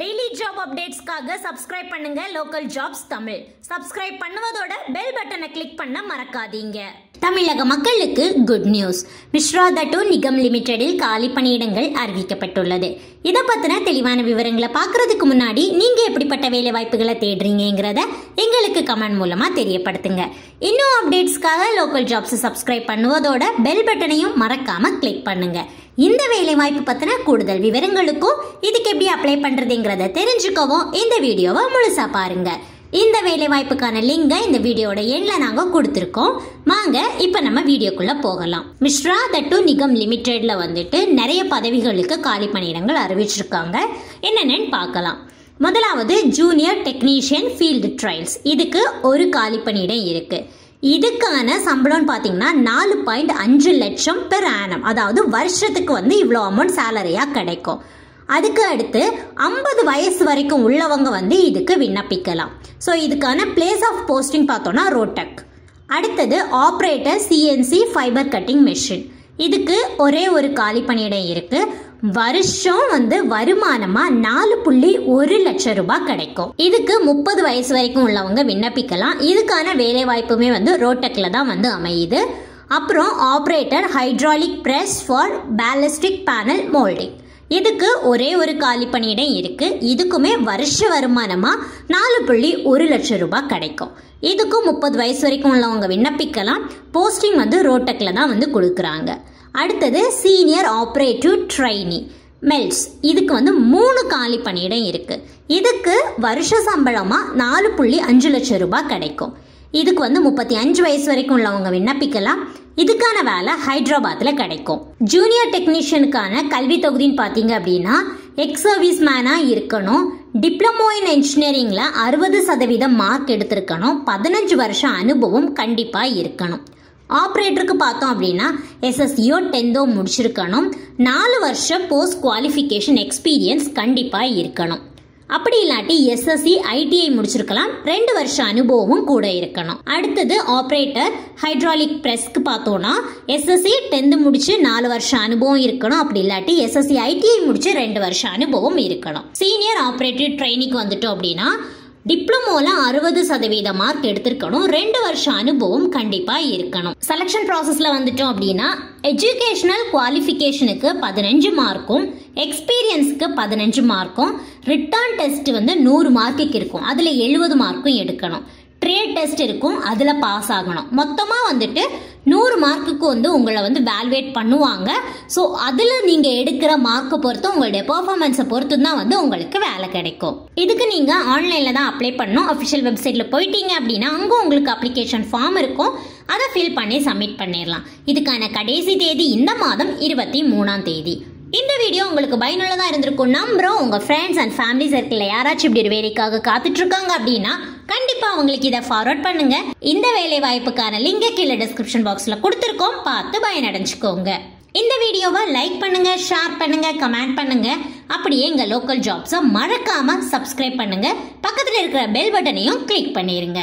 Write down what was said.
Daily job அப்டேட்ஸ்க்காக subscribe பண்ணுங்க. Local jobs Tamil. Subscribe பண்ணுவதோட பெல் பட்டனை கிளிக் பண்ண மறக்காதீங்க. தமிழக மக்களுக்கு குட் நியூஸ் மிஸ்ரா தட்டு நிகம் லிமிடெடில் காலி பணியிடங்கள் அறிவிக்கப்பட்டுள்ளது. இதை பத்தின தெளிவான விவரங்களை பார்க்கறதுக்கு முன்னாடி நீங்க எப்படிப்பட்ட வேலை வாய்ப்புகளை தேடுறீங்கிறத எங்களுக்கு கமெண்ட் மூலமா தெரியப்படுத்துங்க. இன்னும் அப்டேட்ஸ்க்காக லோக்கல் ஜாப்ஸ் சப்ஸ்கிரைப் பண்ணுவதோட பெல் பட்டனையும் மறக்காம கிளிக் பண்ணுங்க. இந்த வேலை வாய்ப்பு பத்தின கூடுதல் விவரங்களுக்கும் இதுக்கு எப்படி அப்ளை பண்றதுங்கிறத தெரிஞ்சுக்கவும் இந்த வீடியோவை முழுசா பாருங்க. இந்த வேலை வாய்ப்புக்கான லிங்கை இந்த வீடியோட எண்ல நாங்க கொடுத்துருக்கோம். வாங்க இப்ப நம்ம வீடியோக்குள்ள போகலாம். மிஸ்ரா டூ நிகம் லிமிடெட்ல வந்துட்டு நிறைய பதவிகளுக்கு காலி பணியிடங்கள் அறிவிச்சிருக்காங்க. என்னென்னு பார்க்கலாம். முதலாவது ஜூனியர் டெக்னீஷியன் ஃபீல்டு ட்ரையல்ஸ் இதுக்கு ஒரு காலி பணியிடம் இருக்குது இதுக்கான சம்பளம்னு பார்த்தீங்கன்னா நாலு பாயிண்ட் அஞ்சு லட்சம் பெர் ஆனம் அதாவது வருஷத்துக்கு வந்து இவ்வளோ அமௌண்ட் சேலரியாக கிடைக்கும். அதுக்கு அடுத்து ஐம்பது வயசு வரைக்கும் உள்ளவங்க வந்து இதுக்கு விண்ணப்பிக்கலாம். ஸோ இதுக்கான பிளேஸ் ஆஃப் போஸ்டிங் பார்த்தோன்னா ரோட்டக் அடுத்தது operator CNC fibre cutting machine இதுக்கு ஒரே ஒரு காலி பணியிடம் இருக்குது வருஷம் வந்து வருமானமா நாலு புள்ளி ஒரு லட்சம் ரூபாய் கிடைக்கும். இதுக்கு முப்பது வயசு வரைக்கும் உள்ளவங்க விண்ணப்பிக்கலாம். இதுக்கான வேலை வாய்ப்புமே வந்து ரோட்டக்ல தான் வந்து அமையுது. அப்புறம் operator hydraulic press for plastic panel moulding இதுக்கு ஒரே ஒரு காலி பணியிடம் இருக்கு. இதுக்குமே வருஷ வருமானமா நாலு புள்ளி ஒரு லட்சம் ரூபாய் கிடைக்கும். இதுக்கும் முப்பது வயசு வரைக்கும் உள்ளவங்க விண்ணப்பிக்கலாம். போஸ்டிங் வந்து ரோட்டக்ல தான் வந்து கொடுக்குறாங்க. அடுத்தது சீனியர் ஆப்ரேட்டிவ் ட்ரைனி மெல்ஸ் இதுக்கு வந்து மூணு காலி பணியிடம் இருக்குது இதுக்கு வருஷ சம்பளமாக நாலு புள்ளி அஞ்சு லட்சம் ரூபாய் கிடைக்கும். இதுக்கு வந்து முப்பத்தி அஞ்சு வயசு வரைக்கும் உள்ளவங்க விண்ணப்பிக்கலாம். இதுக்கான வேலை ஹைதராபாத்தில் கிடைக்கும். ஜூனியர் டெக்னீஷியனுக்கான கல்வி தொகுதின்னு பார்த்தீங்க அப்படின்னா எக்ஸ் சர்வீஸ் மேனாக இருக்கணும். டிப்ளமோ இன் இன்ஜினியரிங்கில் அறுபது சதவீதம் மார்க் எடுத்திருக்கணும். பதினஞ்சு வருஷம் அனுபவம் கண்டிப்பாக இருக்கணும். ஆப்ரேட்டருக்கு பார்த்தோம் அப்படின்னா எஸ்எஸ்சியோ டென்த்தோ முடிச்சிருக்கணும். நாலு வருஷம் போஸ்ட் குவாலிஃபிகேஷன் எக்ஸ்பீரியன்ஸ் கண்டிப்பாக இருக்கணும். அப்படி இல்லாட்டி எஸ்எஸ்சி ஐடிஐ முடிச்சிருக்கலாம். ரெண்டு வருஷம் அனுபவமும் கூட இருக்கணும். அடுத்தது ஆப்ரேட்டர் ஹைட்ராலிக் ப்ரெஸ்க்கு பார்த்தோம்னா எஸ்எஸ்சி டென்த்து முடிச்சு நாலு வருஷம் அனுபவம் இருக்கணும். அப்படி இல்லாட்டி எஸ்எஸ்சி ஐடிஐ முடிச்சு ரெண்டு வருஷம் அனுபவம் இருக்கணும். சீனியர் ஆப்ரேட்டர் ட்ரைனிங் வந்துட்டோம் அப்படின்னா டிப்ளமோல அறுபது சதவீத மார்க் எடுத்திருக்கணும். ரெண்டு வருஷம் அனுபவம் கண்டிப்பா இருக்கணும். செலக்ஷன் ப்ராசஸ்ல வந்துட்டோம் அப்படின்னா எஜுகேஷனல் குவாலிஃபிகேஷனுக்கு பதினஞ்சு மார்க்கும் எக்ஸ்பீரியன்ஸ்க்கு பதினஞ்சு மார்க்கும் ரிட்டர்ன் டெஸ்ட் வந்து நூறு மார்க்குக்கு இருக்கும். அதுல எழுபது மார்க்கும் எடுக்கணும். ட்ரேட் டெஸ்ட் இருக்கும் அதில் பாஸ் ஆகணும். மொத்தமாக வந்துட்டு நூறு மார்க்குக்கு வந்து உங்களை வந்து வேல்வேட் பண்ணுவாங்க. ஸோ அதில் நீங்கள் எடுக்கிற மார்க்கை பொறுத்து உங்களுடைய பர்ஃபார்மன்ஸை பொறுத்து தான் வந்து உங்களுக்கு வேலை கிடைக்கும். இதுக்கு நீங்கள் ஆன்லைனில் தான் அப்ளை பண்ணணும். அஃபிஷியல் வெப்சைட்டில் போயிட்டீங்க அப்படின்னா அங்கே உங்களுக்கு அப்ளிகேஷன் ஃபார்ம் இருக்கும். அதை ஃபில் பண்ணி சப்மிட் பண்ணிடலாம் இதுக்கான கடைசி தேதி இந்த மாதம் இருபத்தி மூணாம் தேதி. இந்த வீடியோ உங்களுக்கு பயனுள்ளதாக இருந்திருக்கும். நம்புகிறோம் உங்கள் ஃப்ரெண்ட்ஸ் அண்ட் ஃபேமிலி சர்க்கிளில் யாராச்சும் இப்படி ஒரு வேலைக்காக காத்துட்ருக்காங்க அப்படின்னா கண்டிப்பாக அவங்களுக்கு இதை ஃபார்வர்ட் பண்ணுங்க. இந்த வேலை வாய்ப்புக்கான லிங்க கீழே டிஸ்கிரிப்ஷன் பாக்ஸில் கொடுத்துருக்கோம். பார்த்து பயனடைஞ்சுக்கோங்க. இந்த வீடியோவை லைக் பண்ணுங்க ஷேர் பண்ணுங்க கமெண்ட் பண்ணுங்க. அப்படியே எங்க லோக்கல் ஜாப்ஸை மறக்காம சப்ஸ்கிரைப் பண்ணுங்க. பக்கத்தில் இருக்கிற பெல் பட்டனையும் கிளிக் பண்ணிருங்க.